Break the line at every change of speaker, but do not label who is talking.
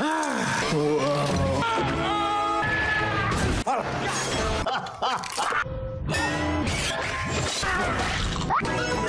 Ah, Ah!
Ah!